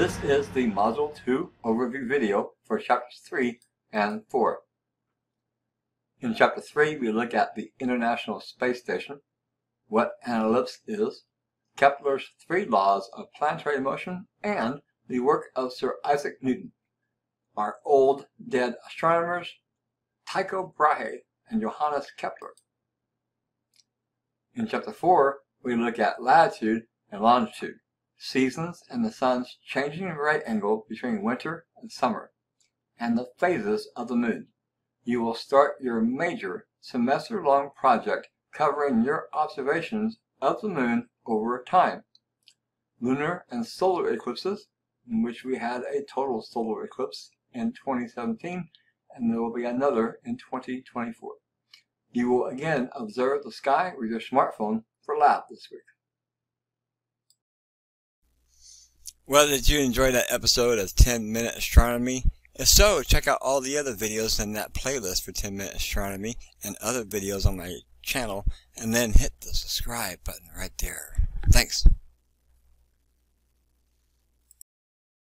is the Module 2 overview video for Chapters 3 and 4. In Chapter 3, we look at the International Space Station, what an ellipse is, Kepler's three laws of planetary motion, and the work of Sir Isaac Newton. Our old dead astronomers, Tycho Brahe and Johannes Kepler. In Chapter 4, we look at latitude and longitude seasons and the sun's changing right angle between winter and summer, and the phases of the moon. You will start your major semester-long project covering your observations of the moon over time. Lunar and solar eclipses, in which we had a total solar eclipse in 2017, and there will be another in 2024. You will again observe the sky with your smartphone for lab this week. Well, did you enjoy that episode of 10 Minute Astronomy? If so, check out all the other videos in that playlist for 10 Minute Astronomy and other videos on my channel, and then hit the subscribe button right there. Thanks.